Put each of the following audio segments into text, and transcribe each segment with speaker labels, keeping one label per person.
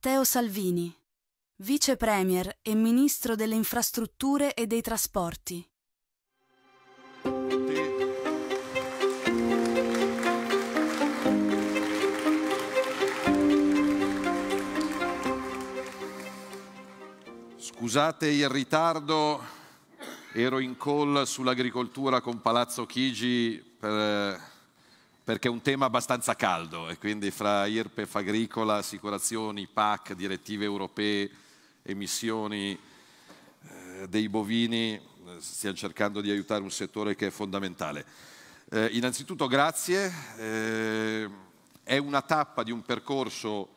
Speaker 1: Matteo Salvini, Vice Premier e Ministro delle Infrastrutture e dei Trasporti.
Speaker 2: Scusate il ritardo, ero in call sull'agricoltura con Palazzo Chigi per, perché è un tema abbastanza caldo e quindi fra IRPEF agricola, assicurazioni, PAC, direttive europee, emissioni eh, dei bovini, eh, stiamo cercando di aiutare un settore che è fondamentale. Eh, innanzitutto grazie, eh, è una tappa di un percorso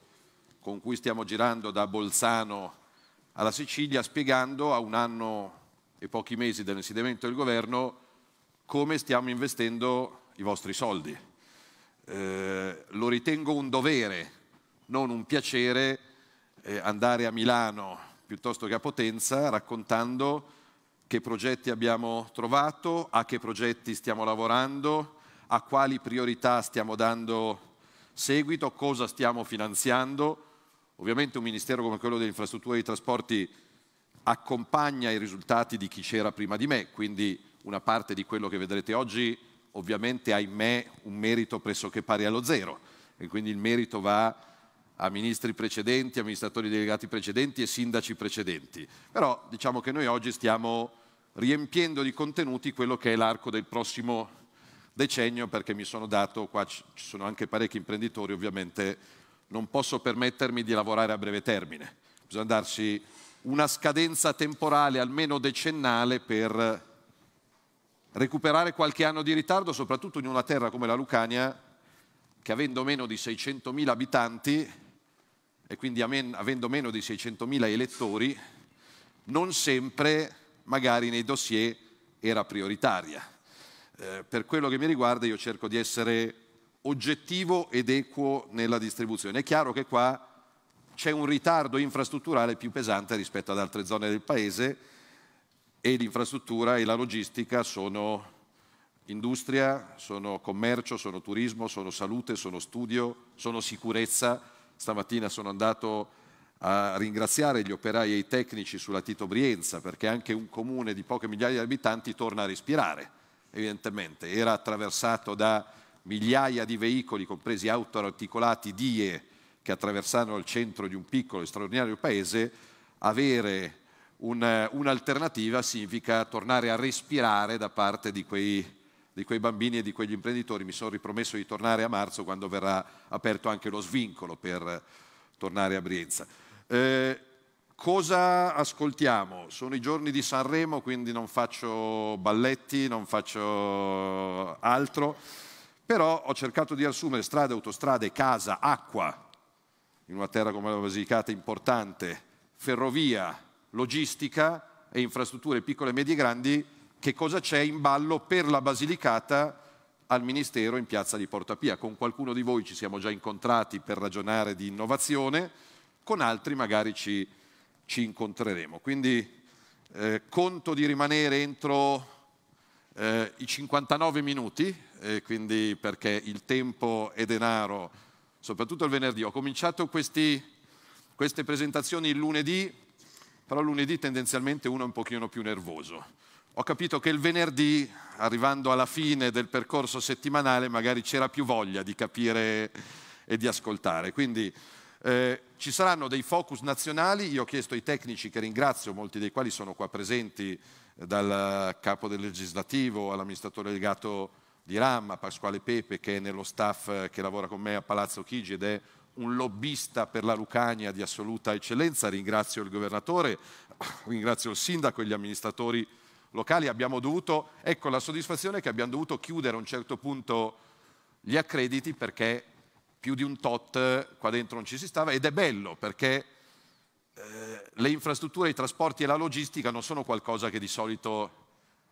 Speaker 2: con cui stiamo girando da Bolzano alla Sicilia spiegando a un anno e pochi mesi dall'insediamento del governo come stiamo investendo i vostri soldi. Eh, lo ritengo un dovere, non un piacere, eh, andare a Milano piuttosto che a Potenza raccontando che progetti abbiamo trovato, a che progetti stiamo lavorando, a quali priorità stiamo dando seguito, cosa stiamo finanziando. Ovviamente un ministero come quello delle infrastrutture e dei trasporti accompagna i risultati di chi c'era prima di me, quindi una parte di quello che vedrete oggi ovviamente me un merito pressoché pari allo zero e quindi il merito va a ministri precedenti, amministratori delegati precedenti e sindaci precedenti. Però diciamo che noi oggi stiamo riempiendo di contenuti quello che è l'arco del prossimo decennio perché mi sono dato, qua ci sono anche parecchi imprenditori ovviamente non posso permettermi di lavorare a breve termine. Bisogna darsi una scadenza temporale almeno decennale per recuperare qualche anno di ritardo, soprattutto in una terra come la Lucania, che avendo meno di 600.000 abitanti e quindi avendo meno di 600.000 elettori, non sempre magari nei dossier era prioritaria. Eh, per quello che mi riguarda io cerco di essere oggettivo ed equo nella distribuzione. È chiaro che qua c'è un ritardo infrastrutturale più pesante rispetto ad altre zone del Paese e l'infrastruttura e la logistica sono industria, sono commercio, sono turismo, sono salute, sono studio, sono sicurezza. Stamattina sono andato a ringraziare gli operai e i tecnici sulla Tito Brienza perché anche un comune di poche migliaia di abitanti torna a respirare, evidentemente. Era attraversato da migliaia di veicoli, compresi autoarticolati DIE, che attraversano il centro di un piccolo e straordinario paese, avere un, un'alternativa significa tornare a respirare da parte di quei, di quei, bambini e di quegli imprenditori. Mi sono ripromesso di tornare a marzo quando verrà aperto anche lo svincolo per tornare a Brienza. Eh, cosa ascoltiamo? Sono i giorni di Sanremo, quindi non faccio balletti, non faccio altro però ho cercato di assumere strade, autostrade, casa, acqua, in una terra come la Basilicata importante, ferrovia, logistica e infrastrutture piccole, medie e grandi, che cosa c'è in ballo per la Basilicata al Ministero in piazza di Portapia. Con qualcuno di voi ci siamo già incontrati per ragionare di innovazione, con altri magari ci, ci incontreremo. Quindi eh, conto di rimanere entro eh, i 59 minuti, eh, quindi perché il tempo è denaro, soprattutto il venerdì. Ho cominciato questi, queste presentazioni il lunedì, però lunedì tendenzialmente uno è un pochino più nervoso. Ho capito che il venerdì, arrivando alla fine del percorso settimanale, magari c'era più voglia di capire e di ascoltare. Quindi eh, ci saranno dei focus nazionali, io ho chiesto ai tecnici che ringrazio, molti dei quali sono qua presenti, dal capo del legislativo all'amministratore delegato di RAM, Pasquale Pepe, che è nello staff che lavora con me a Palazzo Chigi ed è un lobbista per la Lucania di assoluta eccellenza. Ringrazio il governatore, ringrazio il sindaco e gli amministratori locali. Abbiamo dovuto, ecco la soddisfazione che abbiamo dovuto chiudere a un certo punto gli accrediti perché più di un tot qua dentro non ci si stava ed è bello perché eh, le infrastrutture, i trasporti e la logistica non sono qualcosa che di solito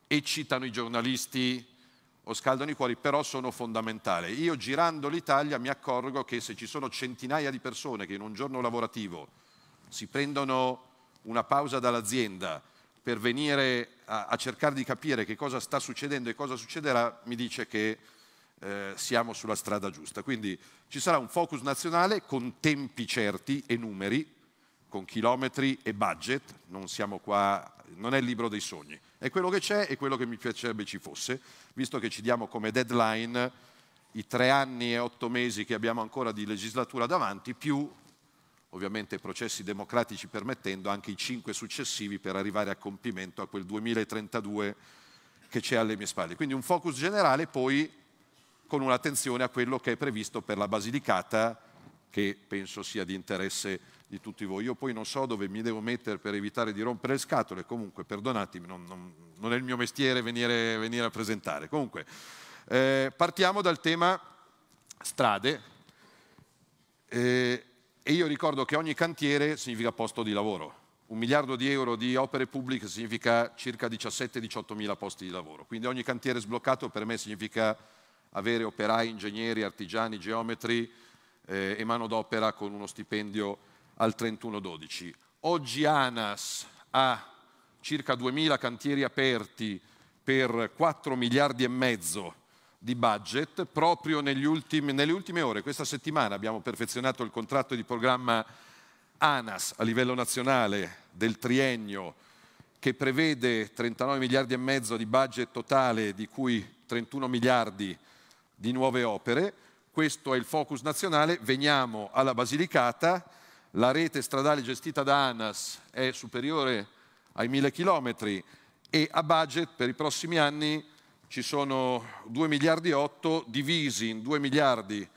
Speaker 2: eccitano i giornalisti o scaldano i cuori, però sono fondamentali. Io girando l'Italia mi accorgo che se ci sono centinaia di persone che in un giorno lavorativo si prendono una pausa dall'azienda per venire a, a cercare di capire che cosa sta succedendo e cosa succederà, mi dice che eh, siamo sulla strada giusta. Quindi ci sarà un focus nazionale con tempi certi e numeri, con chilometri e budget, non siamo qua, non è il libro dei sogni, è quello che c'è e quello che mi piacerebbe ci fosse, visto che ci diamo come deadline i tre anni e otto mesi che abbiamo ancora di legislatura davanti, più ovviamente processi democratici permettendo anche i cinque successivi per arrivare a compimento a quel 2032 che c'è alle mie spalle. Quindi un focus generale poi con un'attenzione a quello che è previsto per la Basilicata, che penso sia di interesse di tutti voi. Io poi non so dove mi devo mettere per evitare di rompere le scatole, comunque perdonatemi, non, non, non è il mio mestiere venire, venire a presentare. Comunque, eh, partiamo dal tema strade eh, e io ricordo che ogni cantiere significa posto di lavoro. Un miliardo di euro di opere pubbliche significa circa 17-18 mila posti di lavoro. Quindi ogni cantiere sbloccato per me significa avere operai, ingegneri, artigiani, geometri eh, e manodopera con uno stipendio al 31-12. Oggi ANAS ha circa 2.000 cantieri aperti per 4 miliardi e mezzo di budget proprio ultimi, nelle ultime ore. Questa settimana abbiamo perfezionato il contratto di programma ANAS a livello nazionale del triennio che prevede 39 miliardi e mezzo di budget totale, di cui 31 miliardi di nuove opere. Questo è il focus nazionale. Veniamo alla Basilicata. La rete stradale gestita da ANAS è superiore ai 1000 chilometri e a budget per i prossimi anni ci sono 2 miliardi e 8 divisi in 2 miliardi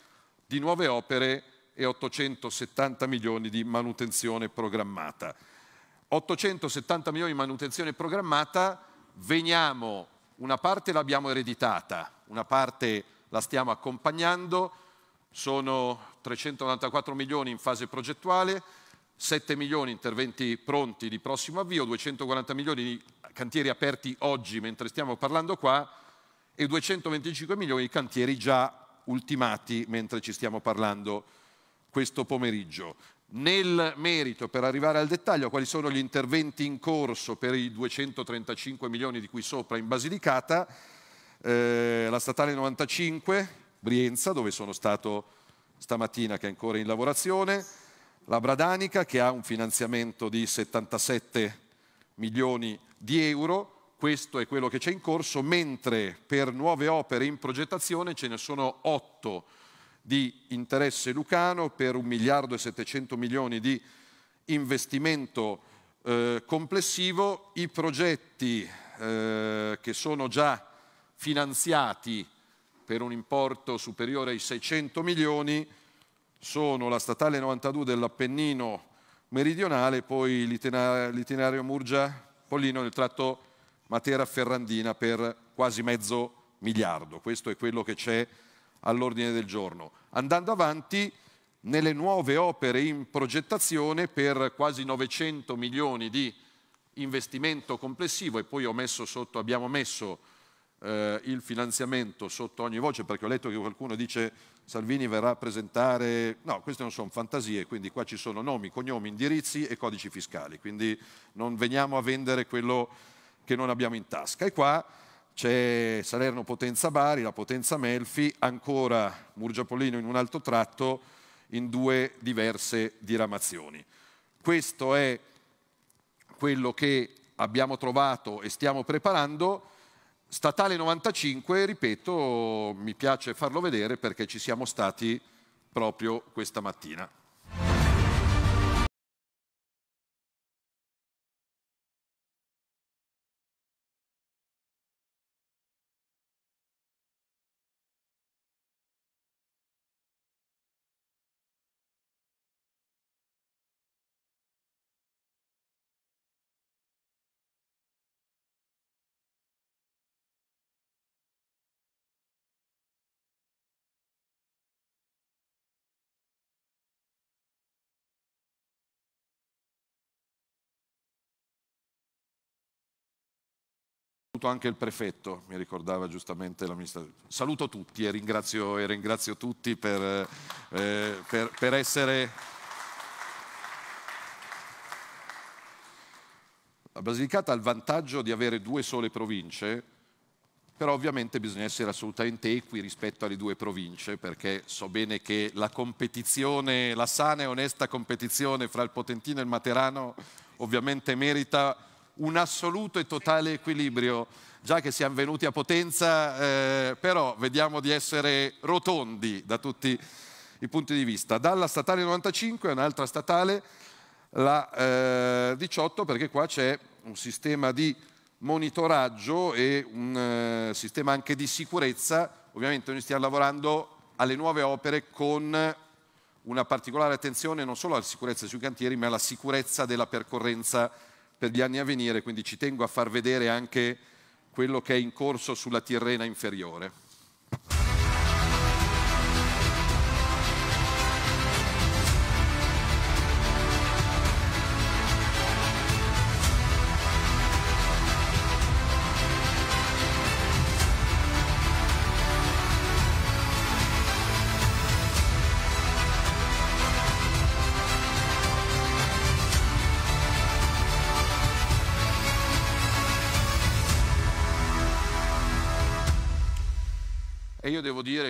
Speaker 2: di nuove opere e 870 milioni di manutenzione programmata. 870 milioni di manutenzione programmata, veniamo, una parte l'abbiamo ereditata, una parte la stiamo accompagnando, sono 394 milioni in fase progettuale, 7 milioni interventi pronti di prossimo avvio, 240 milioni di cantieri aperti oggi mentre stiamo parlando qua e 225 milioni di cantieri già ultimati mentre ci stiamo parlando questo pomeriggio. Nel merito, per arrivare al dettaglio, quali sono gli interventi in corso per i 235 milioni di cui sopra in Basilicata, eh, la statale 95, Brienza, dove sono stato stamattina che è ancora in lavorazione, la Bradanica che ha un finanziamento di 77 milioni di euro, questo è quello che c'è in corso, mentre per nuove opere in progettazione ce ne sono 8 di interesse lucano per un miliardo e 700 milioni di investimento eh, complessivo. I progetti eh, che sono già finanziati per un importo superiore ai 600 milioni sono la statale 92 dell'Appennino meridionale, poi l'itinerario Murgia-Pollino nel tratto Matera-Ferrandina per quasi mezzo miliardo. Questo è quello che c'è all'ordine del giorno. Andando avanti, nelle nuove opere in progettazione per quasi 900 milioni di investimento complessivo e poi messo sotto, abbiamo messo eh, il finanziamento sotto ogni voce, perché ho letto che qualcuno dice Salvini verrà a presentare... No, queste non sono fantasie, quindi qua ci sono nomi, cognomi, indirizzi e codici fiscali, quindi non veniamo a vendere quello che non abbiamo in tasca. E qua c'è Salerno Potenza Bari, la Potenza Melfi, ancora Murgia Pollino in un altro tratto in due diverse diramazioni. Questo è quello che abbiamo trovato e stiamo preparando Statale 95, ripeto, mi piace farlo vedere perché ci siamo stati proprio questa mattina. Saluto anche il prefetto, mi ricordava giustamente l'amministratore. Saluto tutti e ringrazio, e ringrazio tutti per, eh, per, per essere... La Basilicata ha il vantaggio di avere due sole province, però ovviamente bisogna essere assolutamente equi rispetto alle due province, perché so bene che la competizione, la sana e onesta competizione fra il Potentino e il Materano ovviamente merita un assoluto e totale equilibrio, già che siamo venuti a Potenza, eh, però vediamo di essere rotondi da tutti i punti di vista. Dalla statale 95 a un'altra statale, la eh, 18, perché qua c'è un sistema di monitoraggio e un eh, sistema anche di sicurezza. Ovviamente noi stiamo lavorando alle nuove opere con una particolare attenzione non solo alla sicurezza sui cantieri, ma alla sicurezza della percorrenza per gli anni a venire, quindi ci tengo a far vedere anche quello che è in corso sulla Tirrena inferiore.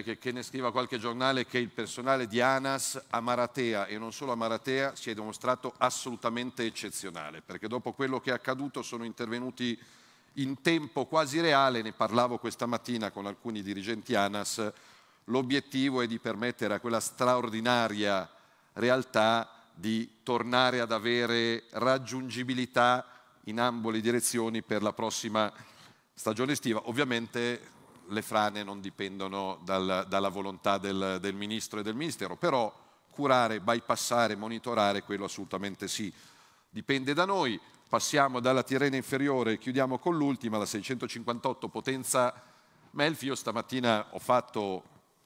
Speaker 2: Che, che ne scriva qualche giornale che il personale di ANAS a Maratea e non solo a Maratea si è dimostrato assolutamente eccezionale, perché dopo quello che è accaduto sono intervenuti in tempo quasi reale, ne parlavo questa mattina con alcuni dirigenti ANAS, l'obiettivo è di permettere a quella straordinaria realtà di tornare ad avere raggiungibilità in ambo le direzioni per la prossima stagione estiva. Ovviamente le frane non dipendono dal, dalla volontà del, del, ministro e del ministero, però curare, bypassare, monitorare, quello assolutamente sì. Dipende da noi, passiamo dalla Tirrena inferiore, chiudiamo con l'ultima, la 658 Potenza Melfi. Io stamattina ho fatto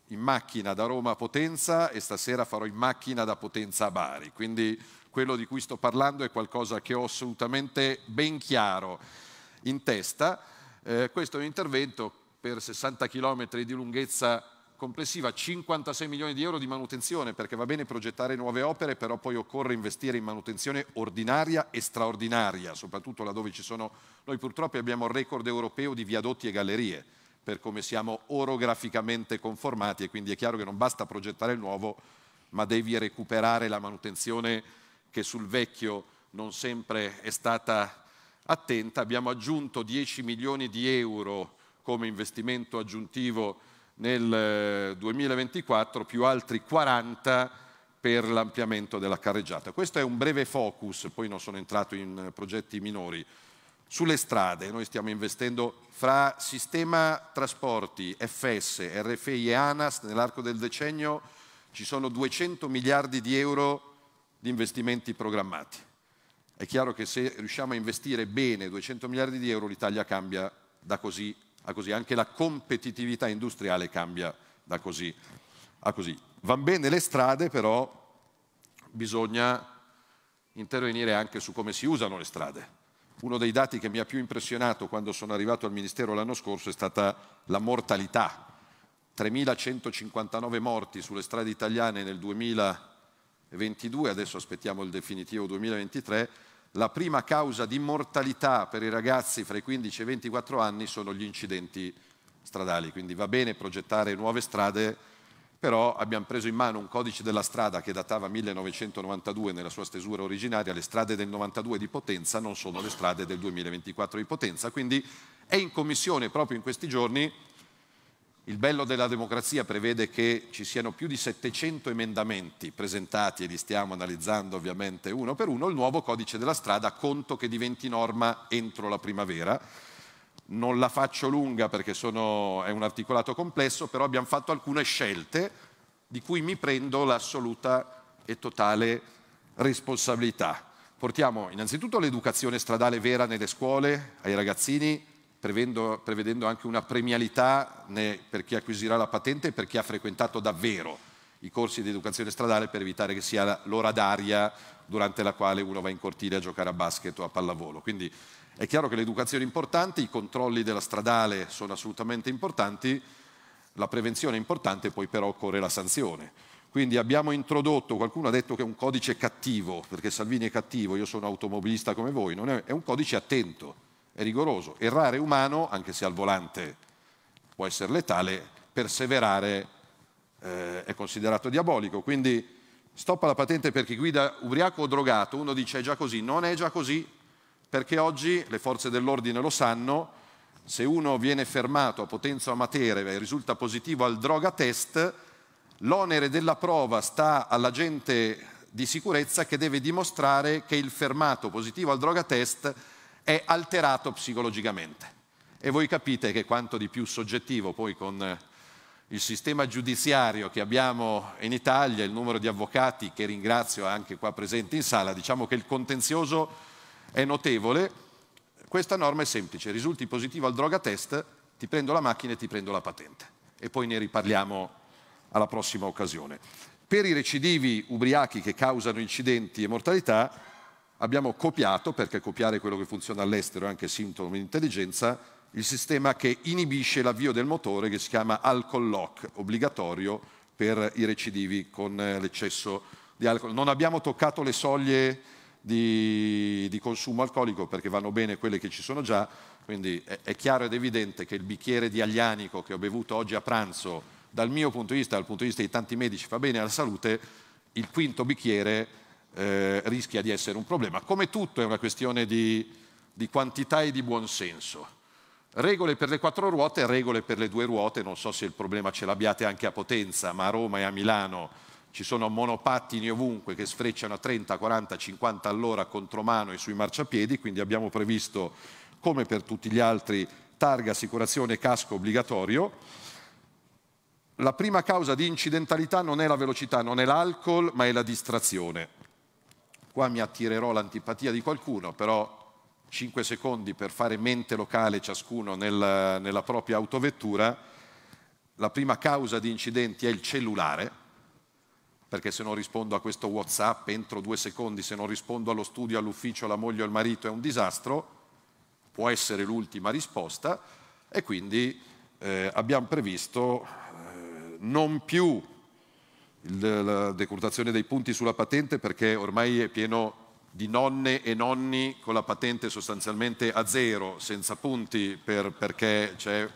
Speaker 2: in macchina da Roma a Potenza e stasera farò in macchina da Potenza a Bari, quindi quello di cui sto parlando è qualcosa che ho assolutamente ben chiaro in testa. Eh, questo è un intervento per 60 km di lunghezza complessiva, 56 milioni di euro di manutenzione, perché va bene progettare nuove opere, però poi occorre investire in manutenzione ordinaria e straordinaria, soprattutto laddove ci sono... Noi purtroppo abbiamo il record europeo di viadotti e gallerie, per come siamo orograficamente conformati e quindi è chiaro che non basta progettare il nuovo, ma devi recuperare la manutenzione che sul vecchio non sempre è stata attenta. Abbiamo aggiunto 10 milioni di euro come investimento aggiuntivo nel 2024 eh, più altri 40 per l'ampliamento della carreggiata. Questo è un breve focus, poi non sono entrato in progetti minori. Sulle strade noi stiamo investendo fra sistema trasporti, FS, RFI e ANAS nell'arco del decennio ci sono 200 miliardi di euro di investimenti programmati. È chiaro che se riusciamo a investire bene 200 miliardi di euro l'Italia cambia da così a così, anche la competitività industriale cambia da così a così. Van bene le strade, però bisogna intervenire anche su come si usano le strade. Uno dei dati che mi ha più impressionato quando sono arrivato al Ministero l'anno scorso è stata la mortalità. 3.159 morti sulle strade italiane nel 2022, adesso aspettiamo il definitivo 2023, la prima causa di mortalità per i ragazzi fra i 15 e i 24 anni sono gli incidenti stradali, quindi va bene progettare nuove strade, però abbiamo preso in mano un codice della strada che datava 1992 nella sua stesura originaria, le strade del 92 di Potenza non sono le strade del 2024 di Potenza, quindi è in commissione proprio in questi giorni il bello della democrazia prevede che ci siano più di 700 emendamenti presentati e li stiamo analizzando ovviamente uno per uno. Il nuovo codice della strada conto che diventi norma entro la primavera. Non la faccio lunga perché sono, è un articolato complesso, però abbiamo fatto alcune scelte di cui mi prendo l'assoluta e totale responsabilità. Portiamo innanzitutto l'educazione stradale vera nelle scuole ai ragazzini, prevedendo, prevedendo anche una premialità per chi acquisirà la patente e per chi ha frequentato davvero i corsi di educazione stradale per evitare che sia l'ora d'aria durante la quale uno va in cortile a giocare a basket o a pallavolo. Quindi è chiaro che l'educazione è importante, i controlli della stradale sono assolutamente importanti, la prevenzione è importante, poi però occorre la sanzione. Quindi abbiamo introdotto, qualcuno ha detto che è un codice cattivo, perché Salvini è cattivo, io sono automobilista come voi, è, è un codice attento, è rigoroso. Errare umano, anche se al volante può essere letale, perseverare eh, è considerato diabolico. Quindi stop alla patente per chi guida ubriaco o drogato, uno dice è già così, non è già così, perché oggi le forze dell'ordine lo sanno, se uno viene fermato a potenza o a Matera e risulta positivo al droga test, l'onere della prova sta all'agente di sicurezza che deve dimostrare che il fermato positivo al droga test è alterato psicologicamente. E voi capite che quanto di più soggettivo poi con il sistema giudiziario che abbiamo in Italia, il numero di avvocati che ringrazio anche qua presenti in sala, diciamo che il contenzioso è notevole questa norma è semplice, risulti positivo al droga test, ti prendo la macchina e ti prendo la patente. E poi ne riparliamo alla prossima occasione. Per i recidivi ubriachi che causano incidenti e mortalità abbiamo copiato, perché copiare quello che funziona all'estero è anche sintomo di intelligenza, il sistema che inibisce l'avvio del motore che si chiama alcol lock, obbligatorio per i recidivi con l'eccesso di alcol. Non abbiamo toccato le soglie di, di, consumo alcolico perché vanno bene quelle che ci sono già, quindi è, è, chiaro ed evidente che il bicchiere di aglianico che ho bevuto oggi a pranzo, dal mio punto di vista, dal punto di vista di tanti medici, fa bene alla salute, il quinto bicchiere eh, rischia di essere un problema. Come tutto è una questione di, di quantità e di buonsenso. Regole per le quattro ruote, regole per le due ruote, non so se il problema ce l'abbiate anche a Potenza, ma a Roma e a Milano ci sono monopattini ovunque che sfrecciano a 30, 40, 50 all'ora contro mano e sui marciapiedi, quindi abbiamo previsto, come per tutti gli altri, targa, assicurazione e casco obbligatorio. La prima causa di incidentalità non è la velocità, non è l'alcol, ma è la distrazione. Qua mi attirerò l'antipatia di qualcuno, però 5 secondi per fare mente locale ciascuno nel, nella propria autovettura. La prima causa di incidenti è il cellulare, perché se non rispondo a questo WhatsApp entro due secondi, se non rispondo allo studio, all'ufficio, alla moglie o al marito è un disastro, può essere l'ultima risposta e quindi eh, abbiamo previsto eh, non più la decurtazione dei punti sulla patente perché ormai è pieno di nonne e nonni con la patente sostanzialmente a zero, senza punti per, perché c'è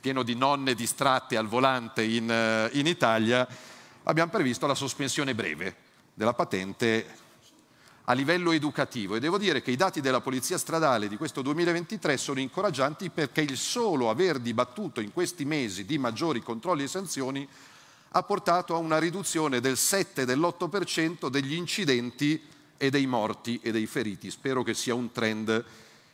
Speaker 2: pieno di nonne distratte al volante in, eh, in Italia. Abbiamo previsto la sospensione breve della patente a livello educativo. E devo dire che i dati della Polizia Stradale di questo 2023 sono incoraggianti perché il solo aver dibattuto in questi mesi di maggiori controlli e sanzioni ha portato a una riduzione del 7 e dell'8% degli incidenti e dei morti e dei feriti. Spero che sia un trend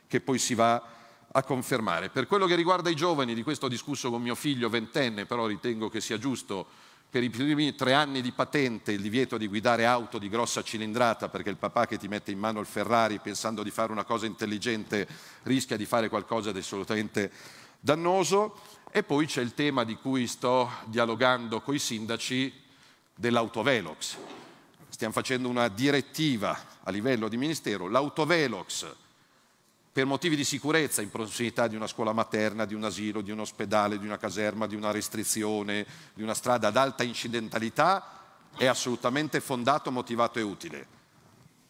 Speaker 2: che poi si va a confermare. Per quello che riguarda i giovani, di questo ho discusso con mio figlio ventenne, però ritengo che sia giusto per i primi tre anni di patente il divieto di guidare auto di grossa cilindrata perché il papà che ti mette in mano il Ferrari pensando di fare una cosa intelligente rischia di fare qualcosa di assolutamente dannoso e poi c'è il tema di cui sto dialogando con i sindaci dell'autovelox. Stiamo facendo una direttiva a livello di ministero, l'autovelox per motivi di sicurezza in prossimità di una scuola materna, di un asilo, di un ospedale, di una caserma, di una restrizione, di una strada ad alta incidentalità, è assolutamente fondato, motivato e utile.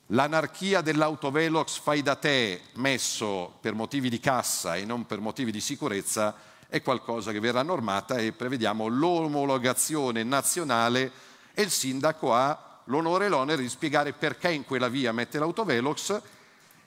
Speaker 2: L'anarchia dell'autovelox fai da te messo per motivi di cassa e non per motivi di sicurezza è qualcosa che verrà normata e prevediamo l'omologazione nazionale e il sindaco ha l'onore e l'onere di spiegare perché in quella via mette l'autovelox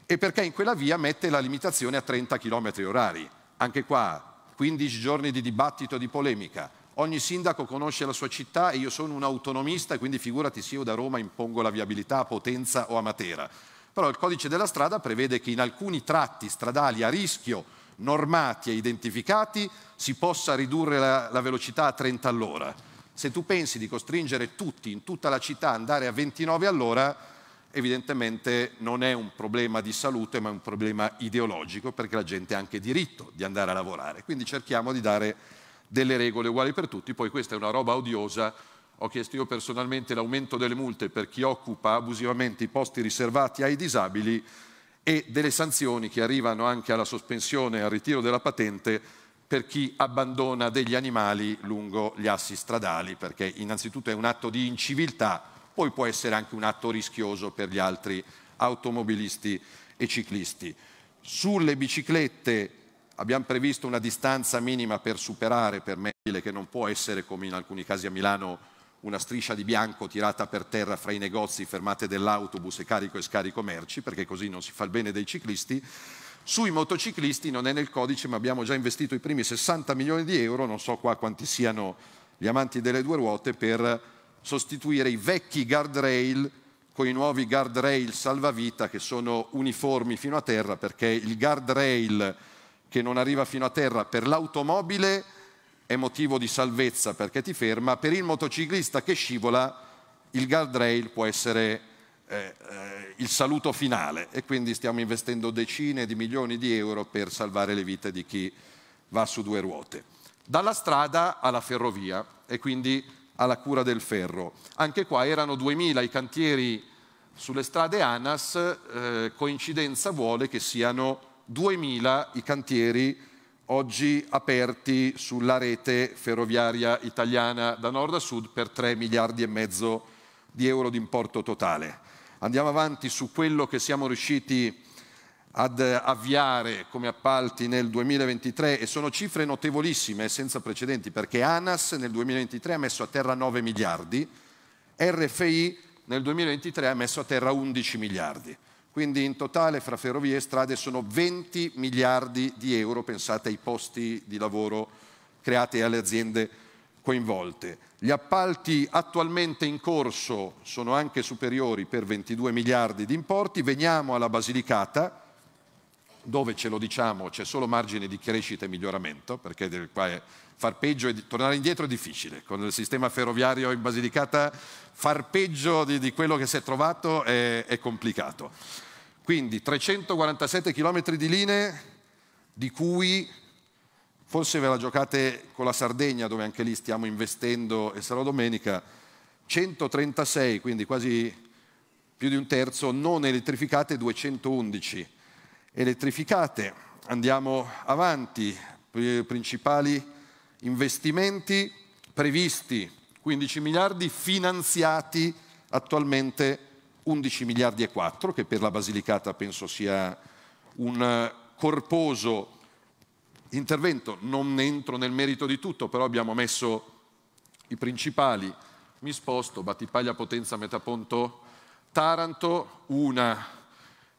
Speaker 2: e perché in quella via mette la limitazione a 30 km orari. Anche qua 15 giorni di dibattito e di polemica. Ogni sindaco conosce la sua città e io sono un autonomista quindi figurati se io da Roma impongo la viabilità a Potenza o a Matera. Però il codice della strada prevede che in alcuni tratti stradali a rischio normati e identificati si possa ridurre la, la velocità a 30 all'ora. Se tu pensi di costringere tutti in tutta la città ad andare a 29 all'ora, evidentemente non è un problema di salute ma è un problema ideologico perché la gente ha anche diritto di andare a lavorare. Quindi cerchiamo di dare delle regole uguali per tutti, poi questa è una roba odiosa. Ho chiesto io personalmente l'aumento delle multe per chi occupa abusivamente i posti riservati ai disabili e delle sanzioni che arrivano anche alla sospensione e al ritiro della patente per chi abbandona degli animali lungo gli assi stradali, perché innanzitutto è un atto di inciviltà poi può essere anche un atto rischioso per gli altri automobilisti e ciclisti. Sulle biciclette abbiamo previsto una distanza minima per superare per mobile che non può essere come in alcuni casi a Milano una striscia di bianco tirata per terra fra i negozi, fermate dell'autobus e carico e scarico merci, perché così non si fa il bene dei ciclisti. Sui motociclisti non è nel codice, ma abbiamo già investito i primi 60 milioni di euro, non so qua quanti siano gli amanti delle due ruote, per sostituire i vecchi guardrail con i nuovi guardrail salvavita che sono uniformi fino a terra, perché il guardrail che non arriva fino a terra per l'automobile è motivo di salvezza perché ti ferma, per il motociclista che scivola il guardrail può essere eh, eh, il saluto finale e quindi stiamo investendo decine di milioni di euro per salvare le vite di chi va su due ruote. Dalla strada alla ferrovia e quindi alla cura del ferro. Anche qua erano 2000 i cantieri sulle strade ANAS, eh, coincidenza vuole che siano 2000 i cantieri oggi aperti sulla rete ferroviaria italiana da nord a sud per 3 miliardi e mezzo di euro di importo totale. Andiamo avanti su quello che siamo riusciti ad avviare come appalti nel 2023 e sono cifre notevolissime senza precedenti perché ANAS nel 2023 ha messo a terra 9 miliardi, RFI nel 2023 ha messo a terra 11 miliardi. Quindi in totale fra ferrovie e strade sono 20 miliardi di euro, pensate ai posti di lavoro creati alle aziende coinvolte. Gli appalti attualmente in corso sono anche superiori per 22 miliardi di importi. Veniamo alla Basilicata, dove ce lo diciamo c'è solo margine di crescita e miglioramento, perché qua far peggio e tornare indietro è difficile. Con il sistema ferroviario in Basilicata far peggio di, di quello che si è trovato è, è complicato. Quindi 347 km di linee, di cui forse ve la giocate con la Sardegna, dove anche lì stiamo investendo e sarà domenica, 136, quindi quasi più di un terzo, non elettrificate, 211 elettrificate. Andiamo avanti, principali investimenti previsti 15 miliardi, finanziati attualmente 11 miliardi e 4, che per la Basilicata penso sia un eh, corposo intervento. Non entro nel merito di tutto, però abbiamo messo i principali. Mi sposto, Battipaglia Potenza Metaponto Taranto, una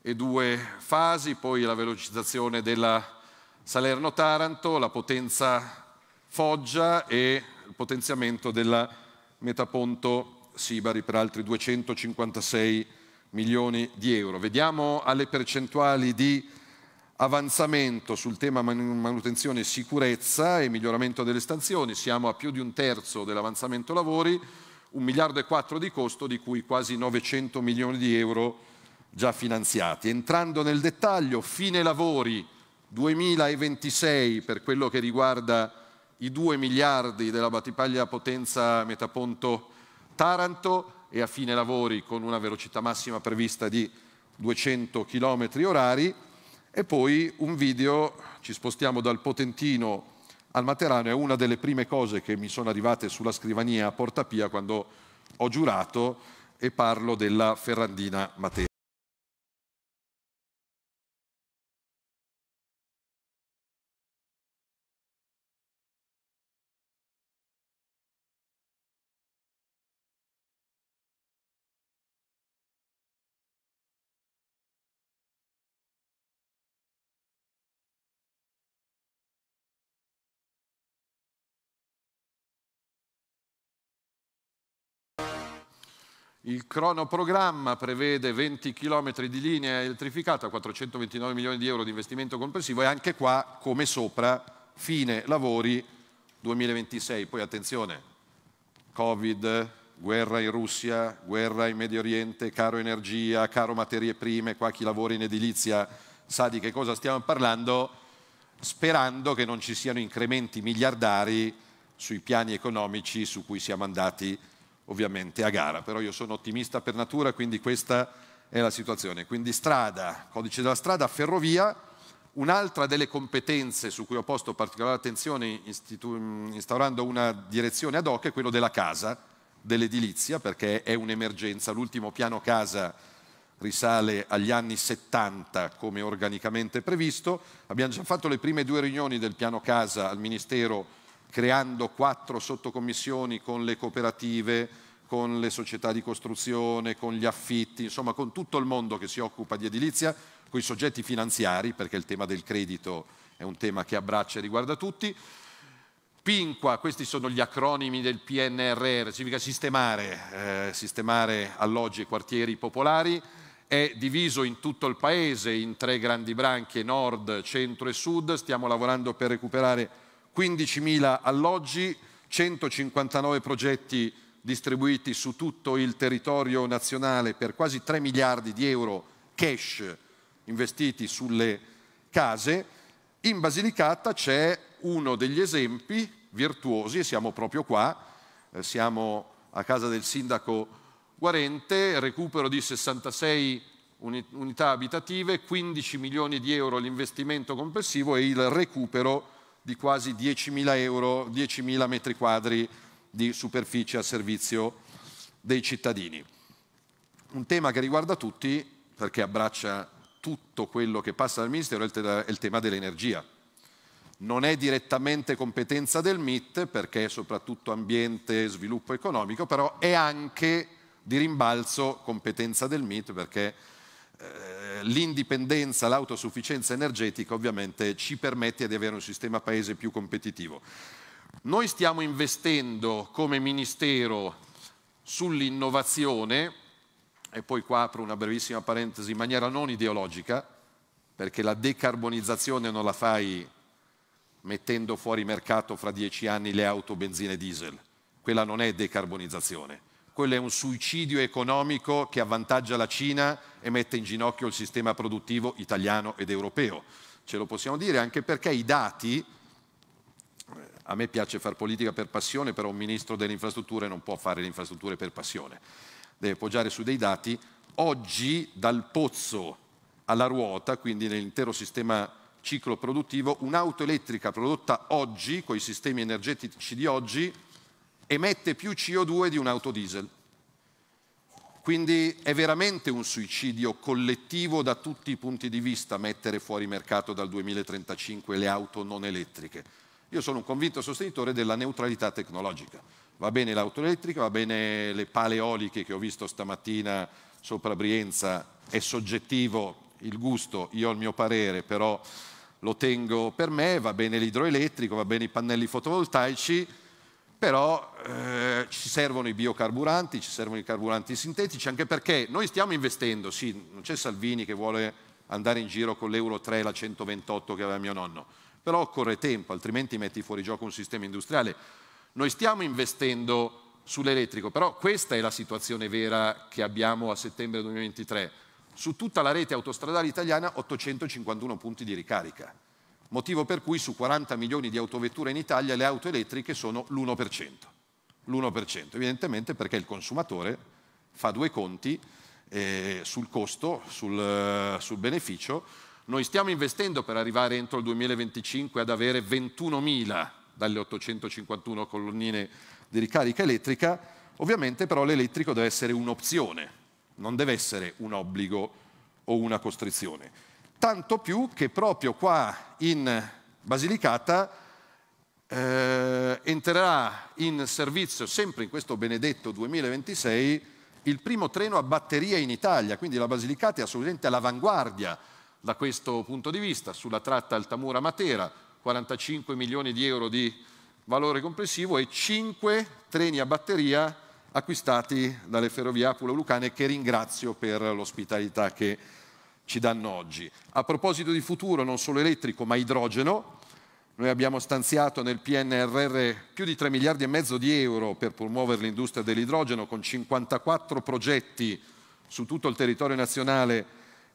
Speaker 2: e due fasi, poi la velocizzazione della Salerno-Taranto, la potenza Foggia e il potenziamento della Metaponto Sibari per altri 256 milioni di euro. Vediamo alle percentuali di avanzamento sul tema manutenzione e sicurezza e miglioramento delle stanzioni. Siamo a più di un terzo dell'avanzamento lavori, un miliardo e quattro di costo, di cui quasi 900 milioni di euro già finanziati. Entrando nel dettaglio, fine lavori 2026 per quello che riguarda i 2 miliardi della Battipaglia Potenza Metaponto Taranto e a fine lavori con una velocità massima prevista di 200 km orari e poi un video, ci spostiamo dal Potentino al Materano, è una delle prime cose che mi sono arrivate sulla scrivania a Porta Pia quando ho giurato e parlo della Ferrandina Matera. Il cronoprogramma prevede 20 km di linea elettrificata, 429 milioni di euro di investimento complessivo e anche qua, come sopra, fine lavori 2026. Poi attenzione, Covid, guerra in Russia, guerra in Medio Oriente, caro energia, caro materie prime, qua chi lavora in edilizia sa di che cosa stiamo parlando, sperando che non ci siano incrementi miliardari sui piani economici su cui siamo andati ovviamente a gara, però io sono ottimista per natura, quindi questa è la situazione. Quindi strada, codice della strada, ferrovia, un'altra delle competenze su cui ho posto particolare attenzione instaurando una direzione ad hoc è quello della casa, dell'edilizia, perché è un'emergenza. L'ultimo piano casa risale agli anni 70 come organicamente previsto. Abbiamo già fatto le prime due riunioni del piano casa al Ministero creando quattro sottocommissioni con le cooperative, con le società di costruzione, con gli affitti, insomma con tutto il mondo che si occupa di edilizia, con i soggetti finanziari, perché il tema del credito è un tema che abbraccia e riguarda tutti. PINQUA, questi sono gli acronimi del PNRR, significa sistemare, eh, sistemare alloggi e quartieri popolari, è diviso in tutto il paese in tre grandi branche, nord, centro e sud, stiamo lavorando per recuperare 15.000 alloggi, 159 progetti distribuiti su tutto il territorio nazionale per quasi 3 miliardi di euro cash investiti sulle case. In Basilicata c'è uno degli esempi virtuosi siamo proprio qua, eh, siamo a casa del sindaco Guarente, recupero di 66 unità abitative, 15 milioni di euro l'investimento complessivo e il recupero di quasi 10.000 euro, 10.000 metri quadri di superficie a servizio dei cittadini. Un tema che riguarda tutti perché abbraccia tutto quello che passa dal Ministero è il tema dell'energia non è direttamente competenza del MIT perché è soprattutto ambiente e sviluppo economico, però è anche di rimbalzo competenza del MIT perché l'indipendenza, l'autosufficienza energetica ovviamente ci permette di avere un sistema paese più competitivo. Noi stiamo investendo come Ministero sull'innovazione, e poi qua apro una brevissima parentesi, in maniera non ideologica, perché la decarbonizzazione non la fai mettendo fuori mercato fra dieci anni le auto benzine diesel. Quella non è decarbonizzazione, quello è un suicidio economico che avvantaggia la Cina e mette in ginocchio il sistema produttivo italiano ed europeo. Ce lo possiamo dire anche perché i dati, eh, a me piace fare politica per passione, però un ministro delle infrastrutture non può fare le infrastrutture per passione, deve poggiare su dei dati. Oggi dal pozzo alla ruota, quindi nell'intero sistema ciclo produttivo, un'auto elettrica prodotta oggi, con i sistemi energetici di oggi, emette più CO2 di un'auto diesel. Quindi è veramente un suicidio collettivo da tutti i punti di vista mettere fuori mercato dal 2035 le auto non elettriche. Io sono un convinto sostenitore della neutralità tecnologica. Va bene l'auto elettrica, va bene le pale eoliche che ho visto stamattina sopra Brienza, è soggettivo il gusto, io ho il mio parere, però lo tengo per me, va bene l'idroelettrico, va bene i pannelli fotovoltaici, però eh, ci servono i biocarburanti, ci servono i carburanti sintetici, anche perché noi stiamo investendo, sì, non c'è Salvini che vuole andare in giro con l'Euro 3, la 128 che aveva mio nonno, però occorre tempo, altrimenti metti fuori gioco un sistema industriale. Noi stiamo investendo sull'elettrico, però questa è la situazione vera che abbiamo a settembre 2023 su tutta la rete autostradale italiana 851 punti di ricarica, motivo per cui su 40 milioni di autovetture in Italia le auto elettriche sono l'1%. L'1%, evidentemente perché il consumatore fa due conti eh, sul costo, sul, sul beneficio. Noi stiamo investendo per arrivare entro il 2025 ad avere 21.000 dalle 851 colonnine di ricarica elettrica, ovviamente però l'elettrico deve essere un'opzione, non deve essere un obbligo o una costrizione. Tanto più che proprio qua in Basilicata eh, entrerà in servizio, sempre in questo benedetto 2026, il primo treno a batteria in Italia, quindi la Basilicata è assolutamente all'avanguardia da questo punto di vista, sulla tratta Altamura-Matera, 45 milioni di euro di valore complessivo e 5 treni a batteria acquistati dalle ferrovie Apula Lucane che ringrazio per l'ospitalità che ci danno oggi. A proposito di futuro, non solo elettrico ma idrogeno, noi abbiamo stanziato nel PNRR più di 3 miliardi e mezzo di euro per promuovere l'industria dell'idrogeno con 54 progetti su tutto il territorio nazionale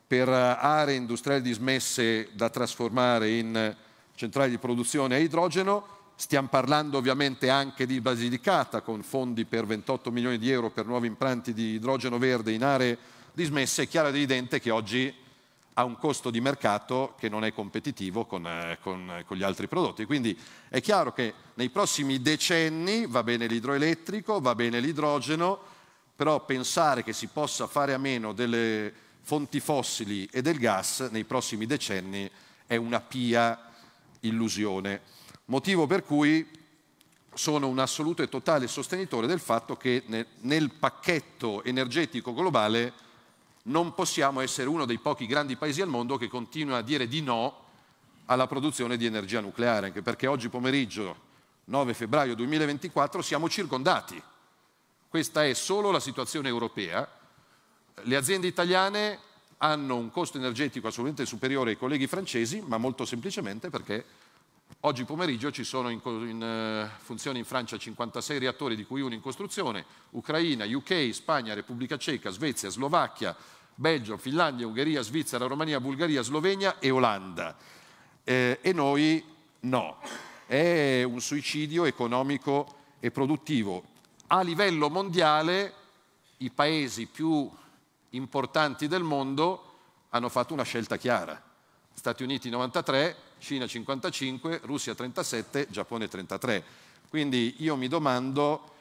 Speaker 2: per aree industriali dismesse da trasformare in centrali di produzione a idrogeno Stiamo parlando ovviamente anche di Basilicata con fondi per 28 milioni di euro per nuovi impianti di idrogeno verde in aree dismesse. È chiaro ed evidente che oggi ha un costo di mercato che non è competitivo con, eh, con, con, gli altri prodotti. Quindi è chiaro che nei prossimi decenni va bene l'idroelettrico, va bene l'idrogeno, però pensare che si possa fare a meno delle fonti fossili e del gas nei prossimi decenni è una pia illusione. Motivo per cui sono un assoluto e totale sostenitore del fatto che nel pacchetto energetico globale non possiamo essere uno dei pochi grandi paesi al mondo che continua a dire di no alla produzione di energia nucleare, anche perché oggi pomeriggio, 9 febbraio 2024, siamo circondati. Questa è solo la situazione europea. Le aziende italiane hanno un costo energetico assolutamente superiore ai colleghi francesi, ma molto semplicemente perché oggi pomeriggio ci sono in, in uh, funzione in Francia 56 reattori, di cui uno in costruzione, Ucraina, UK, Spagna, Repubblica Ceca, Svezia, Slovacchia, Belgio, Finlandia, Ungheria, Svizzera, Romania, Bulgaria, Slovenia e Olanda. Eh, e noi no. È un suicidio economico e produttivo. A livello mondiale i paesi più importanti del mondo hanno fatto una scelta chiara. Stati Uniti 93, Cina 55, Russia 37, Giappone 33. Quindi io mi domando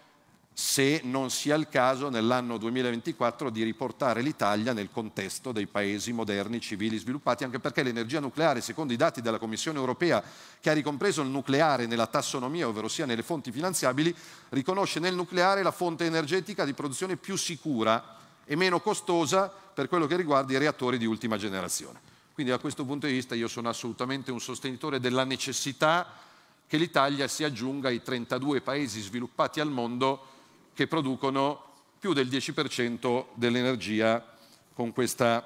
Speaker 2: se non sia il caso nell'anno 2024 di riportare l'Italia nel contesto dei paesi moderni, civili, sviluppati, anche perché l'energia nucleare, secondo i dati della Commissione europea, che ha ricompreso il nucleare nella tassonomia, ovvero sia nelle fonti finanziabili, riconosce nel nucleare la fonte energetica di produzione più sicura e meno costosa per quello che riguarda i reattori di ultima generazione. Quindi da questo punto di vista io sono assolutamente un sostenitore della necessità che l'Italia si aggiunga ai 32 paesi sviluppati al mondo che producono più del 10% dell'energia con questa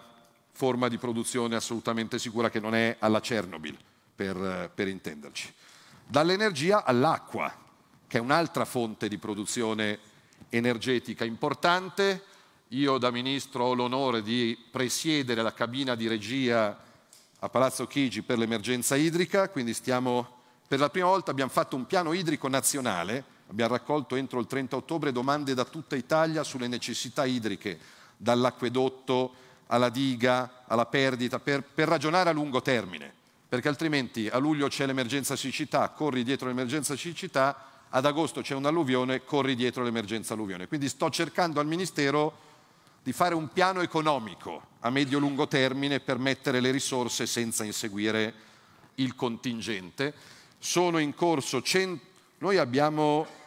Speaker 2: forma di produzione assolutamente sicura che non è alla Chernobyl, per, per intenderci. Dall'energia all'acqua, che è un'altra fonte di produzione energetica importante, io da ministro ho l'onore di presiedere la cabina di regia a Palazzo Chigi per l'emergenza idrica, quindi stiamo, per la prima volta abbiamo fatto un piano idrico nazionale, abbiamo raccolto entro il 30 ottobre domande da tutta Italia sulle necessità idriche, dall'acquedotto alla diga, alla perdita, per, per ragionare a lungo termine, perché altrimenti a luglio c'è l'emergenza siccità, corri dietro l'emergenza siccità, ad agosto c'è un'alluvione, corri dietro l'emergenza alluvione. Quindi sto cercando al Ministero di fare un piano economico a medio-lungo termine per mettere le risorse senza inseguire il contingente. Sono in corso, cent... noi abbiamo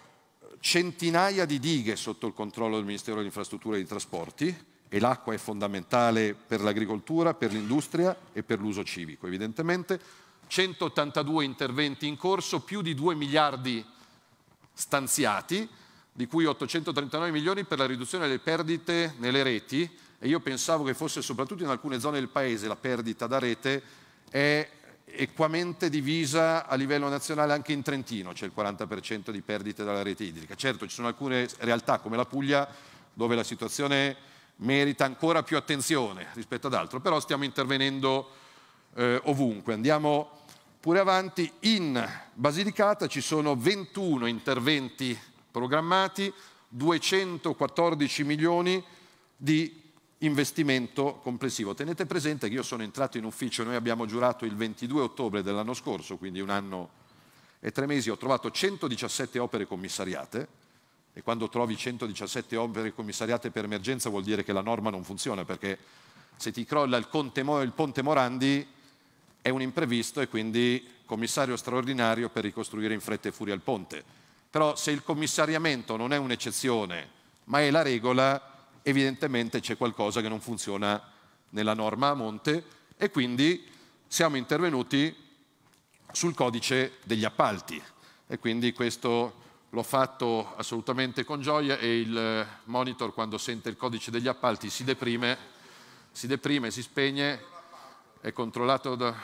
Speaker 2: centinaia di dighe sotto il controllo del Ministero delle Infrastrutture e dei Trasporti e l'acqua è fondamentale per l'agricoltura, per l'industria e per l'uso civico, evidentemente. 182 interventi in corso, più di 2 miliardi stanziati di cui 839 milioni per la riduzione delle perdite nelle reti e io pensavo che fosse soprattutto in alcune zone del paese la perdita da rete è equamente divisa a livello nazionale anche in Trentino, c'è il 40% di perdite dalla rete idrica. Certo, ci sono alcune realtà come la Puglia dove la situazione merita ancora più attenzione rispetto ad altro, però stiamo intervenendo eh, ovunque. Andiamo pure avanti. In Basilicata ci sono 21 interventi programmati 214 milioni di investimento complessivo. Tenete presente che io sono entrato in ufficio, noi abbiamo giurato il 22 ottobre dell'anno scorso, quindi un anno e tre mesi, ho trovato 117 opere commissariate e quando trovi 117 opere commissariate per emergenza vuol dire che la norma non funziona perché se ti crolla il, il ponte Morandi è un imprevisto e quindi commissario straordinario per ricostruire in fretta e furia il ponte però se il commissariamento non è un'eccezione, ma è la regola, evidentemente c'è qualcosa che non funziona nella norma a monte e quindi siamo intervenuti sul codice degli appalti. E quindi questo l'ho fatto assolutamente con gioia e il monitor quando sente il codice degli appalti si deprime, si deprime, si spegne, è controllato da,